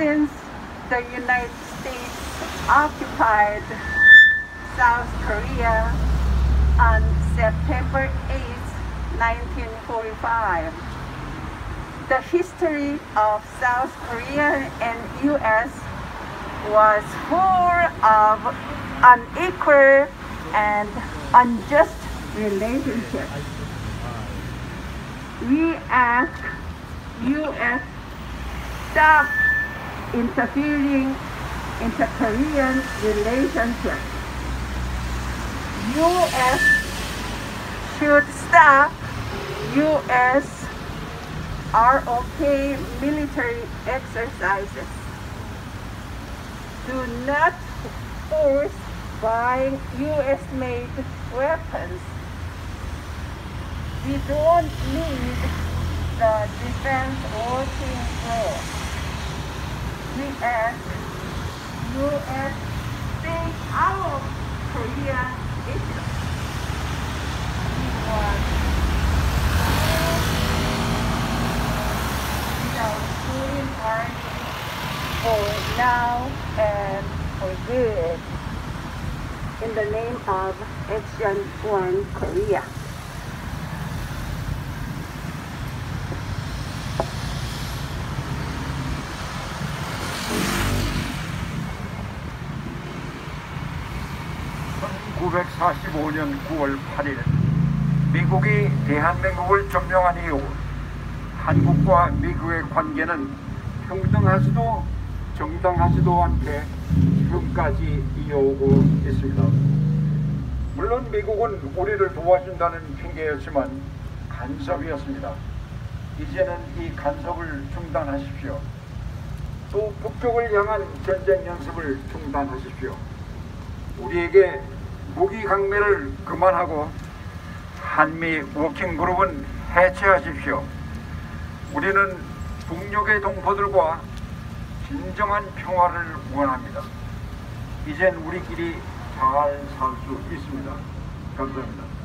since the United States occupied South Korea on September 8, 1945. The history of South Korea and U.S. was full of unequal and unjust relationships. We ask U.S. stop interfering into Korean relationship. U.S. should stop U.S. ROK military exercises. Do not force buying U.S.-made weapons. We don't need the defense working for. We ask U.S. stay out of Korea issue. Want without foreign army for now and for good. In the name of Action One Korea. (1945년 9월 8일) 미국이 대한민국을 점령한 이후 한국과 미국의 관계는 평등하지도 정당하지도 않게 지금까지 이어오고 있습니다. 물론 미국은 우리를 도와준다는 핑계였지만 간섭이었습니다. 이제는 이 간섭을 중단하십시오. 또 북쪽을 향한 전쟁 연습을 중단하십시오. 우리에게 무기 강매를 그만하고 한미 워킹 그룹은 해체하십시오. 우리는 북녘의 동포들과 진정한 평화를 원합니다. 이젠 우리끼리 잘 살 수 있습니다. 감사합니다.